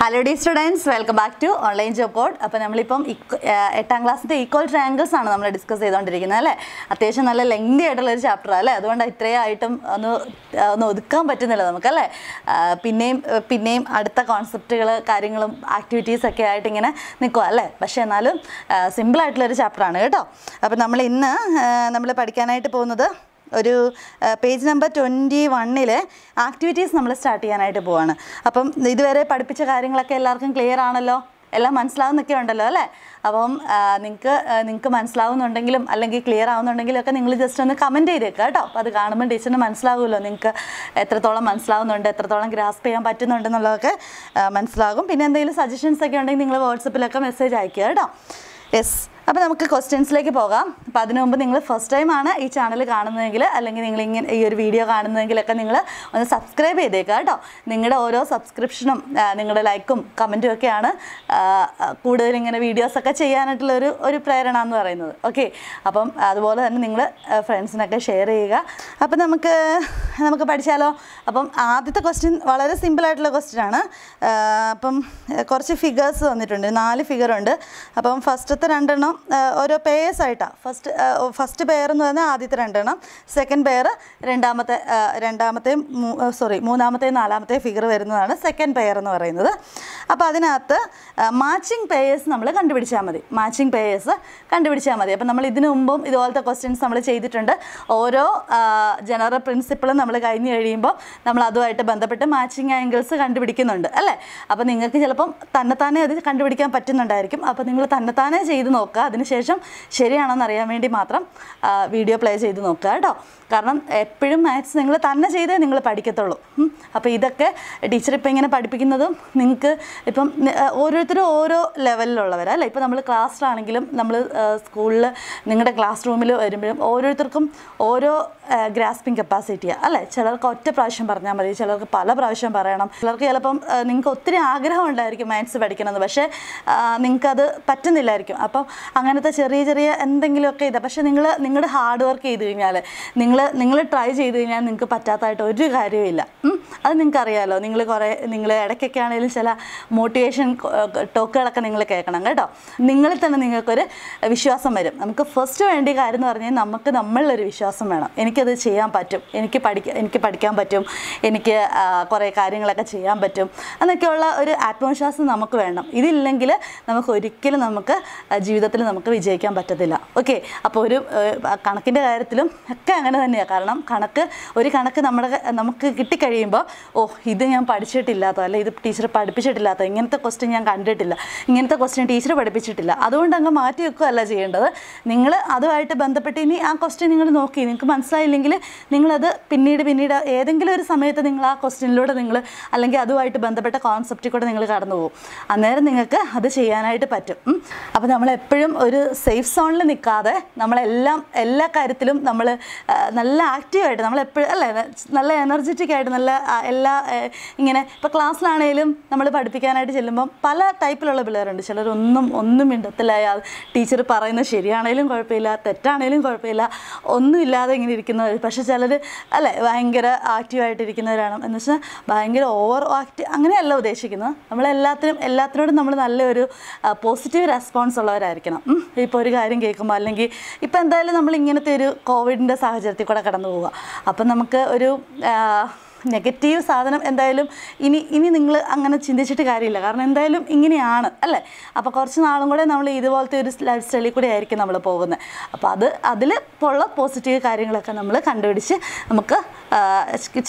Hello dear students welcome back to online job code അപ്പോൾ നമ്മളിപ്പം എട്ടാം ക്ലാസ്സിന്റെ ഈക്വൽ ട്രാങ്കിൾസ് ആണ് നമ്മൾ ഡിസ്കസ് ചെയ്തുകൊണ്ടിരിക്കുന്നത് അല്ലേ? അത്യാവശ്യം നല്ല ലെങ്തി ആയിട്ടുള്ള ഒരു ചാപ്റ്റർ അല്ലേ? അതുകൊണ്ട് ഇത്രയും ആയിട്ടും ഒന്ന് ഒന്ന് ഒതുക്കാൻ പറ്റുന്നില്ല നമുക്കല്ലേ പിന്നെയും പിന്നെയും അടുത്ത കോൺസെപ്റ്റുകൾ കാര്യങ്ങളും ആക്ടിവിറ്റീസൊക്കെ ആയിട്ട് ഇങ്ങനെ നിൽക്കുക അല്ലേ? പക്ഷേ എന്നാലും സിമ്പിൾ ആയിട്ടുള്ളൊരു ചാപ്റ്ററാണ് കേട്ടോ. അപ്പോൾ നമ്മൾ ഇന്ന് നമ്മൾ പഠിക്കാനായിട്ട് പോകുന്നത് ഒരു പേജ് നമ്പർ ട്വന്റി വണ്ണിൽ ആക്ടിവിറ്റീസ് നമ്മൾ സ്റ്റാർട്ട് ചെയ്യാനായിട്ട് പോവാണ്. അപ്പം ഇതുവരെ പഠിപ്പിച്ച കാര്യങ്ങളൊക്കെ എല്ലാവർക്കും ക്ലിയർ ആണല്ലോ? എല്ലാം മനസ്സിലാവുന്നൊക്കെ ഉണ്ടല്ലോ അല്ലേ? അപ്പം നിങ്ങൾക്ക് നിങ്ങൾക്ക് മനസ്സിലാവുന്നുണ്ടെങ്കിലും അല്ലെങ്കിൽ ക്ലിയർ ആവുന്നുണ്ടെങ്കിലും ഒക്കെ നിങ്ങൾ ജസ്റ്റ് ഒന്ന് കമന്റ് ചെയ്തേക്കുക കേട്ടോ. അപ്പോൾ അത് കാണുമ്പോൾ ടീച്ചറിന് മനസ്സിലാവുമല്ലോ നിങ്ങൾക്ക് എത്രത്തോളം മനസ്സിലാവുന്നുണ്ട് എത്രത്തോളം ഗ്രാസ്പ് ചെയ്യാൻ പറ്റുന്നുണ്ടെന്നുള്ളതൊക്കെ മനസ്സിലാകും. പിന്നെ എന്തെങ്കിലും സജഷൻസ് ഒക്കെ ഉണ്ടെങ്കിൽ നിങ്ങൾ വാട്സപ്പിലൊക്കെ മെസ്സേജ് അയക്കുക കേട്ടോ. യെസ് അപ്പോൾ നമുക്ക് ക്വസ്റ്റ്യൻസിലേക്ക് പോകാം. അപ്പോൾ അതിനു മുമ്പ് നിങ്ങൾ ഫസ്റ്റ് ടൈം ആണ് ഈ ചാനൽ കാണുന്നതെങ്കിൽ അല്ലെങ്കിൽ നിങ്ങൾ ഇങ്ങനെ ഈ ഒരു വീഡിയോ കാണുന്നതെങ്കിലൊക്കെ നിങ്ങൾ ഒന്ന് സബ്സ്ക്രൈബ് ചെയ്തേക്കുക കേട്ടോ. നിങ്ങളുടെ ഓരോ സബ്സ്ക്രിപ്ഷനും നിങ്ങളുടെ ലൈക്കും കമന്റും ഒക്കെയാണ് കൂടുതൽ ഇങ്ങനെ വീഡിയോസൊക്കെ ചെയ്യാനായിട്ടുള്ള ഒരു ഒരു പ്രേരണ എന്ന് പറയുന്നത്. ഓക്കെ അപ്പം അതുപോലെ തന്നെ നിങ്ങൾ ഫ്രണ്ട്സിനൊക്കെ ഷെയർ ചെയ്യുക. അപ്പം നമുക്ക് നമുക്ക് പഠിച്ചാലോ? അപ്പം ആദ്യത്തെ ക്വസ്റ്റ്യൻ വളരെ സിമ്പിൾ ആയിട്ടുള്ള ക്വസ്റ്റ്യൻ ആണ്. അപ്പം കുറച്ച് ഫിഗേഴ്സ് വന്നിട്ടുണ്ട്. നാല് ഫിഗറുണ്ട് അപ്പം ഫസ്റ്റത്തെ രണ്ടെണ്ണം ഓരോ പേയേഴ്സ് ആയിട്ടാണ് ഫസ്റ്റ് ഫസ്റ്റ് പെയർ എന്ന് പറഞ്ഞാൽ ആദ്യത്തെ രണ്ടെണ്ണം. സെക്കൻഡ് പെയർ രണ്ടാമത്തെ രണ്ടാമത്തെയും രണ്ടാമത്തെ സോറി മൂന്നാമത്തെയും നാലാമത്തെയും ഫിഗർ വരുന്നതാണ് സെക്കൻഡ് പെയർ എന്ന് പറയുന്നത്. അപ്പോൾ അതിനകത്ത് മാച്ചിങ് പേയേഴ്സ് നമ്മൾ കണ്ടുപിടിച്ചാൽ മതി. മാച്ചിങ് പേയേഴ്സ് കണ്ടുപിടിച്ചാൽ മതി. അപ്പം നമ്മൾ ഇതിനു മുമ്പും ഇതുപോലത്തെ ക്വസ്റ്റ്യൻസ് നമ്മൾ ചെയ്തിട്ടുണ്ട്. ഓരോ ജനറൽ പ്രിൻസിപ്പിളും നമ്മൾ കഴിഞ്ഞ് കഴിയുമ്പോൾ നമ്മൾ അതുമായിട്ട് ബന്ധപ്പെട്ട് മാച്ചിങ് ആംഗിൾസ് കണ്ടുപിടിക്കുന്നുണ്ട് അല്ലേ? അപ്പോൾ നിങ്ങൾക്ക് ചിലപ്പം തന്നെത്താനെ അത് കണ്ടുപിടിക്കാൻ പറ്റുന്നുണ്ടായിരിക്കും. അപ്പോൾ നിങ്ങൾ തന്നെത്താനെ ചെയ്ത് നോക്കുക. അതിനുശേഷം ശരിയാണോന്ന് അറിയാൻ വേണ്ടി മാത്രം വീഡിയോ പ്ലേ ചെയ്ത് നോക്കുക കേട്ടോ. കാരണം എപ്പോഴും മാത്സ് നിങ്ങൾ തന്നെ ചെയ്തേ നിങ്ങൾ പഠിക്കത്തുള്ളൂ. അപ്പോൾ ഇതൊക്കെ ടീച്ചർ ഇപ്പോൾ ഇങ്ങനെ പഠിപ്പിക്കുന്നതും നിങ്ങൾക്ക് ഇപ്പം ഓരോരുത്തരും ഓരോ ലെവലിലുള്ളവരാണ് അല്ലേ? ഇപ്പോൾ നമ്മൾ ക്ലാസ്സിലാണെങ്കിലും നമ്മൾ സ്കൂളിൽ നിങ്ങളുടെ ക്ലാസ് റൂമിൽ വരുമ്പോഴും ഓരോരുത്തർക്കും ഓരോ ഗ്രാസ്പിംഗ് കപ്പാസിറ്റിയാണ് അല്ലേ? ചിലർക്ക് ഒറ്റ പ്രാവശ്യം പറഞ്ഞാൽ മതി. ചിലർക്ക് പല പ്രാവശ്യം പറയണം. ചിലർക്ക് ചിലപ്പം നിങ്ങൾക്ക് ഒത്തിരി ആഗ്രഹം ഉണ്ടായിരിക്കും മാത്സ് പഠിക്കണമെന്ന്. പക്ഷേ നിങ്ങൾക്കത് പറ്റുന്നില്ലായിരിക്കും. അപ്പം അങ്ങനത്തെ ചെറിയ ചെറിയ എന്തെങ്കിലുമൊക്കെ ഇതാ. പക്ഷേ നിങ്ങൾ നിങ്ങളുടെ ഹാർഡ് വർക്ക് ചെയ്ത് കഴിഞ്ഞാൽ നിങ്ങൾ നിങ്ങൾ ട്രൈ ചെയ്ത് കഴിഞ്ഞാൽ നിങ്ങൾക്ക് പറ്റാത്തതായിട്ട് ഒരു കാര്യവുമില്ല. അത് നിങ്ങൾക്ക് അറിയാമല്ലോ നിങ്ങൾ കുറേ നിങ്ങൾ ഇടയ്ക്കൊക്കെ ആണെങ്കിലും ചില മോട്ടിവേഷൻ ടോക്കുകളൊക്കെ നിങ്ങൾ കേൾക്കണം കേട്ടോ. നിങ്ങളിൽ തന്നെ നിങ്ങൾക്കൊരു വിശ്വാസം വരും. നമുക്ക് ഫസ്റ്റ് വേണ്ടിയ കാര്യം എന്ന് പറഞ്ഞാൽ നമുക്ക് നമ്മളിലൊരു വിശ്വാസം വേണം. എനിക്കത് ചെയ്യാൻ പറ്റും. എനിക്ക് പഠിക്കാൻ എനിക്ക് പഠിക്കാൻ പറ്റും. എനിക്ക് കുറേ കാര്യങ്ങളൊക്കെ ചെയ്യാൻ പറ്റും. എന്നൊക്കെയുള്ള ഒരു ആത്മവിശ്വാസം നമുക്ക് വേണം. ഇതില്ലെങ്കിൽ നമുക്ക് ഒരിക്കലും നമുക്ക് ജീവിതത്തിൽ നമുക്ക് വിജയിക്കാൻ പറ്റത്തില്ല. ഓക്കെ അപ്പോൾ ഒരു കണക്കിന്റെ കാര്യത്തിലും ഒക്കെ അങ്ങനെ തന്നെയാണ് കാരണം കണക്ക് ഒരു കണക്ക് നമ്മുടെ നമുക്ക് കിട്ടിക്കഴിയുമ്പോൾ ഓ ഇത് ഞാൻ പഠിച്ചിട്ടില്ലാത്തോ അല്ലെ ഇത് ടീച്ചർ പഠിപ്പിച്ചിട്ടില്ലാത്തോ ഇങ്ങനത്തെ ക്വസ്റ്റ്യൻ ഞാൻ കണ്ടിട്ടില്ല. ഇങ്ങനത്തെ ക്വസ്റ്റ്യൻ ടീച്ചർ പഠിപ്പിച്ചിട്ടില്ല. അതുകൊണ്ട് അങ്ങ് മാറ്റി വെക്കുകയല്ല ചെയ്യേണ്ടത്. നിങ്ങൾ അതുമായിട്ട് ബന്ധപ്പെട്ട് ഇനി ആ ക്വസ്റ്റ്യൻ നിങ്ങൾ നോക്കി. നിങ്ങൾക്ക് മനസ്സിലായില്ലെങ്കിൽ നിങ്ങളത് പിന്നീട് പിന്നീട് ഏതെങ്കിലും ഒരു സമയത്ത് നിങ്ങൾ ആ ക്വസ്റ്റ്യനിലൂടെ നിങ്ങൾ അല്ലെങ്കിൽ അതുമായിട്ട് ബന്ധപ്പെട്ട കോൺസെപ്റ്റിൽ കൂടെ നിങ്ങൾ കടന്നു പോകും. അന്നേരം നിങ്ങൾക്ക് അത് ചെയ്യാനായിട്ട് പറ്റും. അപ്പോൾ നമ്മൾ എപ്പോഴും ഒരു സേഫ് സോണിൽ നിൽക്കാതെ നമ്മളെല്ലാം എല്ലാ കാര്യത്തിലും നമ്മൾ നല്ല ആക്റ്റീവായിട്ട് നമ്മൾ എപ്പോഴും അല്ലേ? നല്ല എനർജറ്റിക് ആയിട്ട് നല്ല എല്ലാ ഇങ്ങനെ ഇപ്പോൾ ക്ലാസ്സിലാണെങ്കിലും നമ്മൾ പഠിപ്പിക്കാനായിട്ട് ചെല്ലുമ്പം പല ടൈപ്പിലുള്ള പിള്ളേരുണ്ട്. ചിലരൊന്നും ഒന്നും മിണ്ടത്തില്ല ടീച്ചർ പറയുന്നത് ശരിയാണേലും കുഴപ്പമില്ല തെറ്റാണേലും കുഴപ്പമില്ല ഒന്നുമില്ലാതെ ഇങ്ങനെ ഇരിക്കുന്നവർ പക്ഷേ ചിലർ അല്ലേ? ഭയങ്കര ആക്റ്റീവായിട്ടിരിക്കുന്നവരാണ് എന്ന് വെച്ചാൽ ഭയങ്കര ഓവർ ആക്ടി അങ്ങനെയല്ല ഉദ്ദേശിക്കുന്നത്. നമ്മളെല്ലാത്തിനും എല്ലാത്തിനോടും നമ്മൾ നല്ലൊരു പോസിറ്റീവ് റെസ്പോൺസ് ഉള്ളവരായിരിക്കണം. ഇപ്പോൾ ഒരു കാര്യം കേൾക്കുമ്പോൾ അല്ലെങ്കിൽ ഇപ്പോൾ എന്തായാലും നമ്മൾ ഇങ്ങനത്തെ ഒരു കോവിഡിന്റെ സാഹചര്യത്തിൽ കൂടെ കടന്നു പോവുക അപ്പം നമുക്ക് ഒരു നെഗറ്റീവ് സാധനം എന്തായാലും ഇനി ഇനി നിങ്ങൾ അങ്ങനെ ചിന്തിച്ചിട്ട് കാര്യമില്ല. കാരണം എന്തായാലും ഇങ്ങനെയാണ് അല്ലേ? അപ്പോൾ കുറച്ച് നാളും കൂടെ നമ്മൾ ഇതുപോലത്തെ ഒരു ലൈഫ് സ്റ്റൈലിൽ കൂടെ ആയിരിക്കും നമ്മൾ പോകുന്നത്. അപ്പോൾ അത് അതിൽ ഉള്ള പോസിറ്റീവ് കാര്യങ്ങളൊക്കെ നമ്മൾ കണ്ടുപിടിച്ച് നമുക്ക്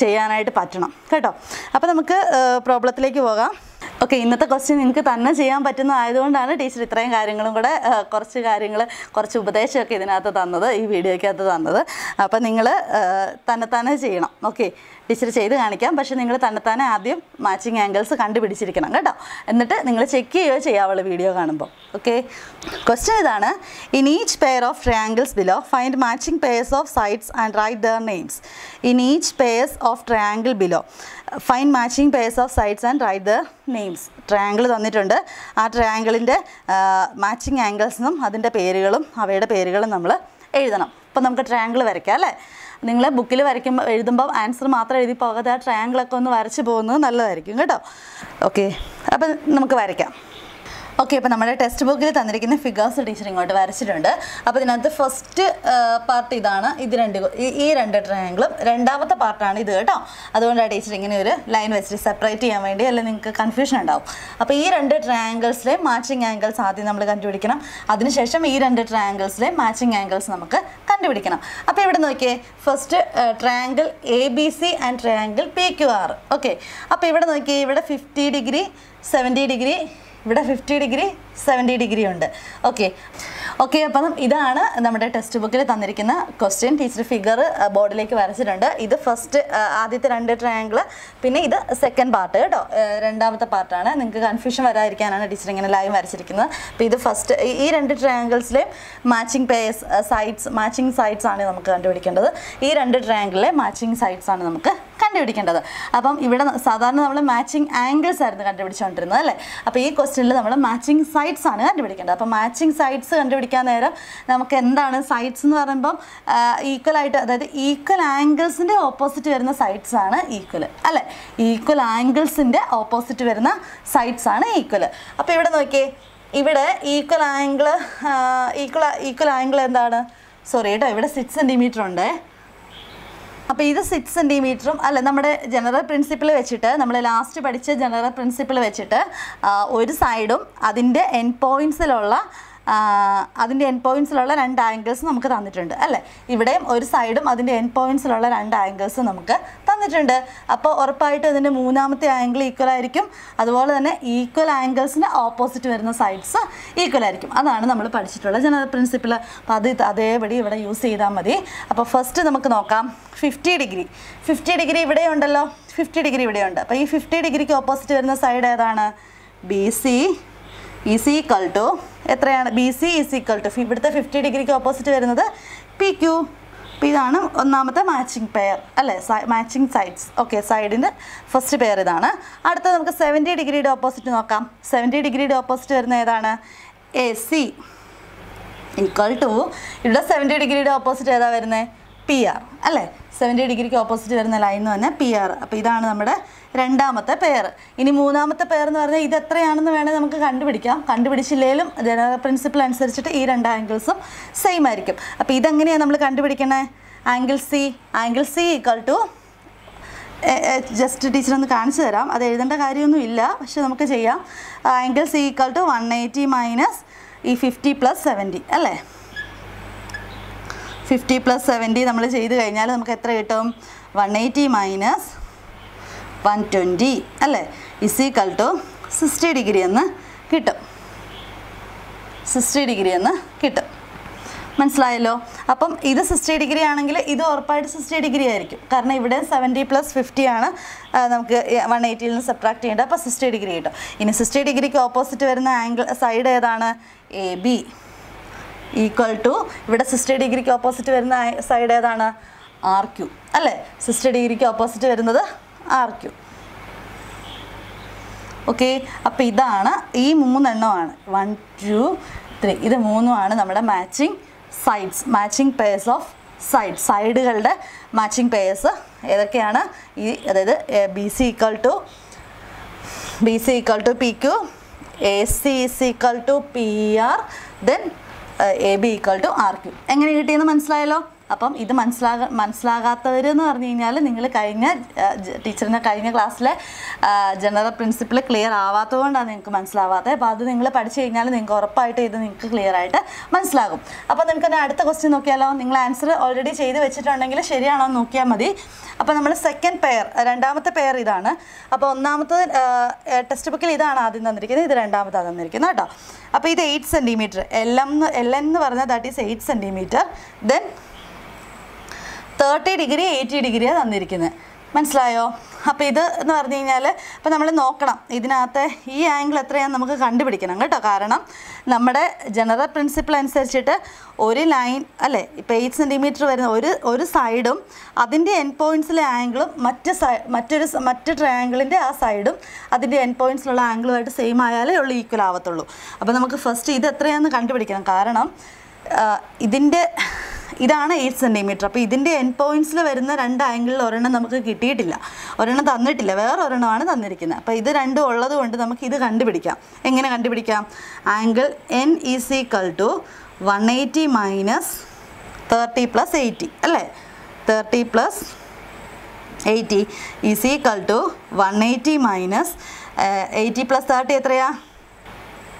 ചെയ്യാനായിട്ട് പറ്റണം. കേട്ടോ? അപ്പോൾ നമുക്ക് പ്രോബ്ലത്തിലേക്ക് പോകാം. ഓക്കെ ഇന്നത്തെ ക്വസ്റ്റ്യൻ നിങ്ങൾക്ക് തന്നെ ചെയ്യാൻ പറ്റുന്നതായതുകൊണ്ടാണ് ടീച്ചർ ഇത്രയും കാര്യങ്ങളും കൂടെ കുറച്ച് കാര്യങ്ങൾ കുറച്ച് ഉപദേശമൊക്കെ ഇതിനകത്ത് തന്നത് ഈ വീഡിയോയ്ക്കകത്ത് തന്നത്. അപ്പോൾ നിങ്ങൾ തന്നെ തന്നെ ചെയ്യണം. ഓക്കെ? ടീച്ചർ ചെയ്ത് കാണിക്കാം. പക്ഷേ നിങ്ങൾ തന്നെത്താനെ ആദ്യം മാച്ചിങ് ആംഗിൾസ് കണ്ടുപിടിച്ചിരിക്കണം കേട്ടോ. എന്നിട്ട് നിങ്ങൾ ചെക്ക് ചെയ്യുകയോ ചെയ്യാവുള്ള വീഡിയോ കാണുമ്പോൾ ഓക്കെ ക്വസ്റ്റ്യൻ ഇതാണ്. In each pair of triangles below find matching pairs of sides and write their names in each pairs of triangle below find matching pairs of sides and write their names triangle തന്നിട്ടുണ്ട്. ആ ട്രയാങ്കിളിന്റെ matching ആംഗിൾസിനും അതിന്റെ പേരുകളും അവയുടെ പേരുകളും നമ്മൾ എഴുതണം. അപ്പോൾ നമുക്ക് ട്രയാങ്കിൾ വരയ്ക്കാം അല്ലേ? നിങ്ങൾ ബുക്കിൽ വരയ്ക്കുമ്പോൾ എഴുതുമ്പോൾ ആൻസർ മാത്രം എഴുതി പോകാതെ ആ ട്രയാങ്കിളൊക്കെ ഒന്ന് വരച്ച് പോകുന്നത് നല്ലതായിരിക്കും കേട്ടോ. ഓക്കെ അപ്പം നമുക്ക് വരയ്ക്കാം. ഓക്കെ അപ്പോൾ നമ്മുടെ ടെക്സ്റ്റ് ബുക്കിൽ തന്നിരിക്കുന്ന ഫിഗേഴ്സ് ടീച്ചർ ഇങ്ങോട്ട് വരച്ചിട്ടുണ്ട്. അപ്പോൾ ഇതിനകത്ത് ഫസ്റ്റ് പാർട്ട് ഇതാണ്. ഇത് രണ്ട് ഈ- രണ്ട് ട്രയാങ്കിളും രണ്ടാമത്തെ പാർട്ടാണ് ഇത് കേട്ടോ. അതുകൊണ്ടാണ് ടീച്ചർ ഇങ്ങനെ ഒരു ലൈൻ വെച്ചിട്ട് സെപ്പറേറ്റ് ചെയ്യാൻ വേണ്ടി അല്ലെങ്കിൽ നിങ്ങൾക്ക് കൺഫ്യൂഷൻ ഉണ്ടാവും. അപ്പോൾ ഈ രണ്ട് ട്രയാങ്കിൾസിലെ മാച്ചിങ് ആംഗിൾസ് ആദ്യം നമ്മൾ കണ്ടുപിടിക്കണം. അതിനുശേഷം ഈ രണ്ട് ട്രയാങ്കിൾസിലെ മാച്ചിങ് ആംഗിൾസ് നമുക്ക് കണ്ടുപിടിക്കണം. അപ്പോൾ ഇവിടെ നോക്കിയേ first triangle A B C and triangle P Q R okay അപ്പോൾ ഇവിടെ നോക്കിയേ ഇവിടെ ഫിഫ്റ്റി ഡിഗ്രി സെവന്റി ഡിഗ്രി ഇവിടെ ഫിഫ്റ്റി ഡിഗ്രി സെവന്റി ഡിഗ്രി ഉണ്ട്. ഓക്കെ ഓക്കെ അപ്പം ഇതാണ് നമ്മുടെ ടെക്സ്റ്റ് ബുക്കിൽ തന്നിരിക്കുന്ന ക്വസ്റ്റ്യൻ ടീച്ചർ ഫിഗർ ബോർഡിലേക്ക് വരച്ചിട്ടുണ്ട്. ഇത് ഫസ്റ്റ് ആദ്യത്തെ രണ്ട് ട്രയാങ്കിൾ പിന്നെ ഇത് സെക്കൻഡ് പാർട്ട് കേട്ടോ. രണ്ടാമത്തെ പാർട്ടാണ് നിങ്ങൾക്ക് കൺഫ്യൂഷൻ വരാതിരിക്കാനാണ് ടീച്ചർ ഇങ്ങനെ ലൈവ് വരച്ചിരിക്കുന്നത്. അപ്പോൾ ഇത് ഫസ്റ്റ് ഈ രണ്ട് ട്രയാങ്കിൾസിലെ matching pairs sides matching sides ആണ് നമുക്ക് കണ്ടുപിടിക്കേണ്ടത്. ഈ രണ്ട് ട്രയാങ്കിളിലെ മാച്ചിങ് സൈഡ്സ് ആണ് നമുക്ക് കണ്ടുപിടിക്കേണ്ടത് അപ്പം ഇവിടെ സാധാരണ നമ്മൾ മാച്ചിങ് ആംഗിൾസ് ആയിരുന്നു കണ്ടുപിടിച്ചുകൊണ്ടിരുന്നത് അല്ലേ? അപ്പോൾ ഈ ക്വസ്റ്റ്യനിൽ നമ്മൾ മാച്ചിങ് സൈഡ്സ് ആണ് കണ്ടുപിടിക്കേണ്ടത്. അപ്പോൾ മാച്ചിങ് സൈഡ്സ് കണ്ടുപിടിക്കാൻ നേരം നമുക്ക് എന്താണ് സൈഡ്സ് എന്ന് പറയുമ്പം ഈക്വൽ ആയിട്ട് അതായത് ഈക്വൽ ആംഗിൾസിന്റെ ഓപ്പോസിറ്റ് വരുന്ന സൈഡ്സ് ആണ് ഈക്വൽ അല്ലേ? ഈക്വൽ ആംഗിൾസിന്റെ ഓപ്പോസിറ്റ് വരുന്ന സൈഡ്സ് ആണ് ഈക്വൽ അപ്പോൾ ഇവിടെ നോക്കിയേ ഇവിടെ equal angle equal equal angle എന്താണ്? സോറി കേട്ടോ ഇവിടെ സിക്സ് സെന്റിമീറ്റർ ഉണ്ട്. അപ്പോൾ ഇത് സിക്സ് സെന്റിമീറ്ററും അല്ല നമ്മുടെ ജനറൽ പ്രിൻസിപ്പിൾ വെച്ചിട്ട് നമ്മൾ ലാസ്റ്റ് പഠിച്ച ജനറൽ പ്രിൻസിപ്പിൾ വെച്ചിട്ട് ഒരു സൈഡും അതിന്റെ എൻ പോയിൻസിലുള്ള അതിന്റെ എൻ പോയിൻസിലുള്ള രണ്ട് ആംഗിൾസ് നമുക്ക് തന്നിട്ടുണ്ട് അല്ലേ? ഇവിടെയും ഒരു സൈഡും അതിന്റെ എൻ പോയിൻസിലുള്ള രണ്ട് ആംഗിൾസ് നമുക്ക് തന്നിട്ടുണ്ട് അപ്പോൾ ഉറപ്പായിട്ടും ഇതിന്റെ മൂന്നാമത്തെ ആംഗിൾ ഈക്വൽ ആയിരിക്കും. അതുപോലെ തന്നെ ഈക്വൽ ആംഗിൾസിന് ഓപ്പോസിറ്റ് വരുന്ന സൈഡ്സ് ഈക്വൽ ആയിരിക്കും. അതാണ് നമ്മൾ പഠിച്ചിട്ടുള്ള ജനറൽ പ്രിൻസിപ്പിൾ അപ്പോൾ അത് അതേപടി ഇവിടെ യൂസ് ചെയ്താൽ മതി. അപ്പോൾ ഫസ്റ്റ് നമുക്ക് നോക്കാം. ഫിഫ്റ്റി ഡിഗ്രി ഫിഫ്റ്റി ഡിഗ്രി ഇവിടെ ഉണ്ടല്ലോ. ഫിഫ്റ്റി ഡിഗ്രി ഇവിടെ ഉണ്ട്. അപ്പോൾ ഈ ഫിഫ്റ്റി ഡിഗ്രിക്ക് ഓപ്പോസിറ്റ് വരുന്ന സൈഡ് ഏതാണ്? B C is equal to എത്രയാണ്? B C is equal to ഇവിടുത്തെ ഫിഫ്റ്റി ഡിഗ്രിക്ക് ഓപ്പോസിറ്റ് വരുന്നത് പി ക്യു അപ്പോൾ ഇതാണ് ഒന്നാമത്തെ മാച്ചിങ് പെയർ അല്ലേ? മാച്ചിങ് സൈഡ്സ് ഓക്കെ സൈഡിന്റെ ഫസ്റ്റ് പെയർ ഇതാണ്. അടുത്തത് നമുക്ക് സെവന്റി ഡിഗ്രിയുടെ ഓപ്പോസിറ്റ് നോക്കാം. സെവന്റി ഡിഗ്രിയുടെ ഓപ്പോസിറ്റ് വരുന്ന ഏതാണ്? എ സി ഈക്വൽ ടു ഇവിടെ സെവന്റി ഡിഗ്രിയുടെ ഓപ്പോസിറ്റ് ഏതാ വരുന്നത് പി ആർ അല്ലേ? സെവന്റി ഡിഗ്രിക്ക് ഓപ്പോസിറ്റ് വരുന്ന ലൈൻ എന്ന് പറഞ്ഞാൽ പി ആർ അപ്പോൾ ഇതാണ് നമ്മുടെ രണ്ടാമത്തെ പെയർ ഇനി മൂന്നാമത്തെ പെയർ എന്ന് പറഞ്ഞാൽ ഇത് എത്രയാണെന്ന് വേണേൽ നമുക്ക് കണ്ടുപിടിക്കാം. കണ്ടുപിടിച്ചില്ലെങ്കിലും ജനറൽ പ്രിൻസിപ്പിൾ അനുസരിച്ചിട്ട് ഈ രണ്ട് ആംഗിൾസും സെയിം ആയിരിക്കും. അപ്പോൾ ഇതെങ്ങനെയാണ് നമ്മൾ കണ്ടുപിടിക്കണേ? Angle C angle C equal to just teacher ഒന്ന് കാണിച്ചു തരാം. അത് എഴുതേണ്ട കാര്യമൊന്നും ഇല്ല. പക്ഷെ നമുക്ക് ചെയ്യാം. Angle C equal to one eighty minus ഈ ഫിഫ്റ്റി പ്ലസ് സെവന്റി അല്ലേ? ഫിഫ്റ്റി പ്ലസ് സെവന്റി നമ്മൾ ചെയ്ത് കഴിഞ്ഞാൽ നമുക്ക് എത്ര കിട്ടും? One eighty minus one twenty അല്ലേ? Is equal to sixty degree എന്ന് കിട്ടും. സിക്സ്റ്റി ഡിഗ്രി എന്ന് കിട്ടും. മനസ്സിലായല്ലോ? അപ്പം ഇത് സിക്സ്റ്റി ഡിഗ്രി ആണെങ്കിൽ ഇത് ഉറപ്പായിട്ട് സിക്സ്റ്റി ഡിഗ്രി ആയിരിക്കും. കാരണം ഇവിടെ സെവന്റി പ്ലസ് ഫിഫ്റ്റി ആണ് നമുക്ക് വൺ എയ്റ്റിയിൽ നിന്ന് സബ്ട്രാക്ട് ചെയ്യേണ്ടത് അപ്പോൾ സിക്സ്റ്റി ഡിഗ്രി കിട്ടും. ഇനി സിക്സ്റ്റി ഡിഗ്രിക്ക് ഓപ്പോസിറ്റ് വരുന്ന ആംഗിൾ സൈഡ് ഏതാണ്? A B equal to. ഇവിടെ സിക്സ്റ്റി ഡിഗ്രിക്ക് ഓപ്പോസിറ്റ് വരുന്ന സൈഡ് ഏതാണ്? R Q. അല്ലേ? സിക്സ്റ്റി ഡിഗ്രിക്ക് ഓപ്പോസിറ്റ് വരുന്നത് ആർ ക്യു. ഓക്കെ? അപ്പോൾ ഇതാണ് ഈ മൂന്നെണ്ണമാണ്. One two three. ഇത് മൂന്നുമാണ് നമ്മുടെ matching sides. Matching pairs of side സൈഡുകളുടെ matching pairs ഏതൊക്കെയാണ്? ഈ അതായത് B C equal to B C equal to P Q. A C is equal to P R. Then A B equal to R Q എങ്ങനെ കിട്ടിയെന്ന് മനസ്സിലായല്ലോ? അപ്പം ഇത് മനസ്സിലാക മനസ്സിലാകാത്തവരെന്ന് പറഞ്ഞു കഴിഞ്ഞാൽ നിങ്ങൾ കഴിഞ്ഞ ടീച്ചറിന്റെ കഴിഞ്ഞ ക്ലാസ്സിലെ ജനറൽ പ്രിൻസിപ്പിൾ ക്ലിയർ ആവാത്തതുകൊണ്ടാണ് നിങ്ങൾക്ക് മനസ്സിലാവാത്തത്. അപ്പോൾ അത് നിങ്ങൾ പഠിച്ചു കഴിഞ്ഞാൽ നിങ്ങൾക്ക് ഉറപ്പായിട്ട് ഇത് നിങ്ങൾക്ക് ക്ലിയർ ആയിട്ട് മനസ്സിലാകും. അപ്പോൾ നിങ്ങൾക്ക് തന്നെ അടുത്ത ക്വസ്റ്റ്യൻ നോക്കിയാലോ? നിങ്ങൾ ആൻസർ ഓൾറെഡി ചെയ്ത് വെച്ചിട്ടുണ്ടെങ്കിൽ ശരിയാണോ എന്ന് നോക്കിയാൽ മതി. അപ്പോൾ നമ്മൾ സെക്കൻഡ് പെയർ രണ്ടാമത്തെ പെയർ ഇതാണ്. അപ്പോൾ ഒന്നാമത്തെ ടെക്സ്റ്റ് ബുക്കിൽ ഇതാണ് ആദ്യം തന്നിരിക്കുന്നത്. ഇത് രണ്ടാമതാണ് തന്നിരിക്കുന്നത് കേട്ടോ. അപ്പോൾ ഇത് eight centimetre L M L എന്ന് പറഞ്ഞാൽ that is eight centimetre then thirty degree eighty ഡിഗ്രിയാണ് തന്നിരിക്കുന്നത് മനസ്സിലായോ? അപ്പോൾ ഇത് എന്ന് പറഞ്ഞു കഴിഞ്ഞാൽ അപ്പോൾ നമ്മൾ നോക്കണം. ഇതിനകത്ത് ഈ ആംഗിൾ എത്രയാണെന്ന് നമുക്ക് കണ്ടുപിടിക്കണം കേട്ടോ. കാരണം നമ്മുടെ ജനറൽ പ്രിൻസിപ്പിൾ അനുസരിച്ചിട്ട് ഒരു ലൈൻ അല്ലേ ഇപ്പോൾ എയ്റ്റ് സെന്റിമീറ്റർ വരുന്ന ഒരു ഒരു സൈഡും അതിന്റെ എൻ പോയിന്റ്സിലെ ആംഗിളും മറ്റ് സൈ മറ്റൊരു മറ്റ് ട്രയാങ്കിളിന്റെ ആ സൈഡും അതിന്റെ എൻ പോയിന്റ്സിലുള്ള ആംഗിളുമായിട്ട് സെയിം ആയാലേ ഉള്ളൂ ഈക്വൽ ആവത്തുള്ളൂ. അപ്പോൾ നമുക്ക് ഫസ്റ്റ് ഇത് എത്രയാണെന്ന് കണ്ടുപിടിക്കണം. കാരണം ഇതിന്റെ ഇതാണ് എയ്റ്റ് സെന്റിമീറ്റർ അപ്പോൾ ഇതിന്റെ എൻ പോയിന്റ്സിൽ വരുന്ന രണ്ട് ആംഗിളിൽ ഒരെണ്ണം നമുക്ക് കിട്ടിയിട്ടില്ല. ഒരെണ്ണം തന്നിട്ടില്ല. വേറെ ഒരെണ്ണമാണ് തന്നിരിക്കുന്നത്. അപ്പോൾ ഇത് രണ്ടും ഉള്ളത് കൊണ്ട് നമുക്ക് ഇത് കണ്ടുപിടിക്കാം. എങ്ങനെ കണ്ടുപിടിക്കാം? Angle N is equal to one eighty minus thirty plus eighty അല്ലേ? Thirty plus eighty is equal to one eighty minus eighty plus thirty എത്രയാ?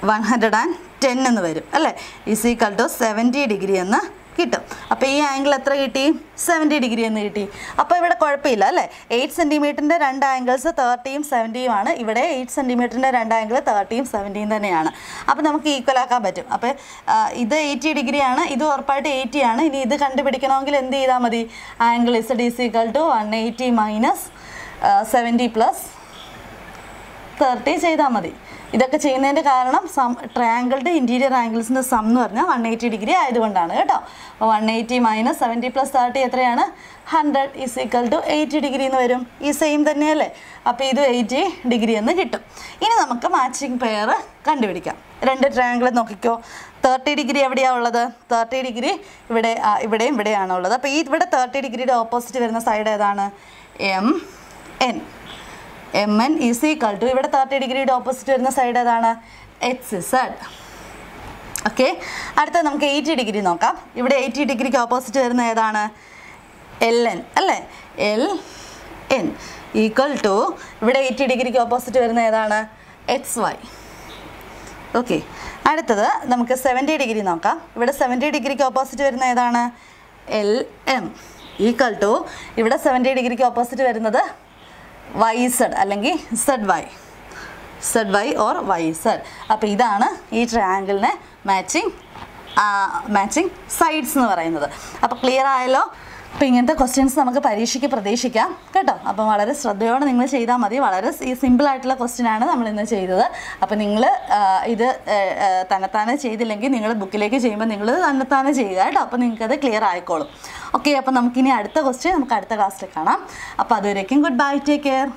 വൺ ഹൺഡ്രഡ് ആൻഡ് ടെൻ എന്ന് വരും. അല്ലേ? Is equal to seventy degree എന്ന് കിട്ടും. അപ്പോൾ ഈ angle എത്ര കിട്ടി? സെവന്റി ഡിഗ്രി എന്ന് കിട്ടി. അപ്പോൾ ഇവിടെ കുഴപ്പമില്ല അല്ലേ? എയ്റ്റ് സെന്റിമീറ്ററിന്റെ രണ്ട് ആംഗിൾസ് തേർട്ടിയും സെവന്റിയും ആണ്. ഇവിടെ എയ്റ്റ് സെന്റിമീറ്ററിന്റെ രണ്ട് ആംഗിൾ തേർട്ടിയും സെവന്റിയും തന്നെയാണ്. അപ്പോൾ നമുക്ക് ഈക്വൽ ആക്കാൻ പറ്റും. അപ്പോൾ ഇത് എയ്റ്റി ഡിഗ്രിയാണ് ഇത് ഉറപ്പായിട്ട് എയ്റ്റി ആണ്. ഇനി ഇത് കണ്ടുപിടിക്കണമെങ്കിൽ എന്ത് ചെയ്താൽ മതി? Angle is is equal to one eighty minus seventy plus thirty ചെയ്താൽ മതി. ഇതൊക്കെ ചെയ്യുന്നതിന്റെ കാരണം സം ട്രയാങ്കിളുടെ ഇന്റീരിയർ ആംഗിൾസിന്റെ സം എന്ന് പറഞ്ഞാൽ വൺ എയ്റ്റി ഡിഗ്രി ആയതുകൊണ്ടാണ് കേട്ടോ. അപ്പോൾ one eighty minus seventy plus thirty എത്രയാണ്? Hundred is equal to eighty degree എന്ന് വരും. ഈ സെയിം തന്നെയല്ലേ? അപ്പോൾ ഇത് എയ്റ്റി ഡിഗ്രി എന്ന് കിട്ടും. ഇനി നമുക്ക് മാച്ചിങ് പെയർ കണ്ടുപിടിക്കാം. രണ്ട് ട്രയാങ്കിൾ നോക്കിക്കോ. തേർട്ടി ഡിഗ്രി എവിടെയാണ് ഉള്ളത്? തേർട്ടി ഡിഗ്രി ഇവിടെ ഇവിടെയും ഇവിടെയാണ് ഉള്ളത്. അപ്പോൾ ഈ ഇവിടെ തേർട്ടി ഡിഗ്രിയുടെ ഓപ്പോസിറ്റ് വരുന്ന സൈഡ് ഏതാണ്? M N M N is equal to ഇവിടെ തേർട്ടി ഡിഗ്രിയുടെ ഓപ്പോസിറ്റ് വരുന്ന സൈഡ് ഏതാണ്? എച്ച് സെഡ് ഓക്കെ അടുത്ത നമുക്ക് എയ്റ്റി ഡിഗ്രി നോക്കാം. ഇവിടെ എയ്റ്റി ഡിഗ്രിക്ക് ഓപ്പോസിറ്റ് വരുന്ന ഏതാണ്? എൽ എൻ അല്ലേ? എൽ എൻ ഈക്വൽ ടു ഇവിടെ എയ്റ്റി ഡിഗ്രിക്ക് ഓപ്പോസിറ്റ് വരുന്ന ഏതാണ്? എക്സ് വൈ ഓക്കെ അടുത്തത് നമുക്ക് സെവന്റി ഡിഗ്രി നോക്കാം. ഇവിടെ സെവന്റി ഡിഗ്രിക്ക് ഓപ്പോസിറ്റ് വരുന്ന ഏതാണ്? എൽ എം ഈക്വൽ ടു ഇവിടെ സെവന്റി ഡിഗ്രിക്ക് ഓപ്പോസിറ്റ് വരുന്നത് വൈ സെഡ് അല്ലെങ്കിൽ Z Y Z Y or Y Z അപ്പോൾ ഇതാണ് ഈ ട്രയാങ്കിളിനെ മാച്ചിങ് മാച്ചിങ് സൈഡ്സ് എന്ന് പറയുന്നത്. അപ്പോൾ ക്ലിയർ ആയല്ലോ? അപ്പോൾ ഇങ്ങനത്തെ ക്വസ്റ്റ്യൻസ് നമുക്ക് പരീക്ഷയ്ക്ക് പ്രതീക്ഷിക്കാം. കേട്ടോ? അപ്പം വളരെ ശ്രദ്ധയോടെ നിങ്ങൾ ചെയ്താൽ മതി. വളരെ ക്വസ്റ്റ്യൻ ആണ് നമ്മൾ ഇന്ന് ചെയ്തത്. അപ്പം നിങ്ങൾ ഇത് തന്നെത്താനെ ചെയ്തില്ലെങ്കിൽ നിങ്ങൾ ബുക്കിലേക്ക് ചെയ്യുമ്പോൾ നിങ്ങൾ തന്നെത്താനെ ചെയ്യുക. കേട്ടോ? അപ്പോൾ നിങ്ങൾക്കത് ക്ലിയർ ആയിക്കോളും. ഓക്കെ അപ്പം നമുക്കിനി അടുത്ത ക്വസ്റ്റ്യൻ നമുക്ക് അടുത്ത ക്ലാസ്സിൽ കാണാം. അപ്പോൾ അതുവരേക്കും ഗുഡ് ബൈ ടേക്ക് കെയർ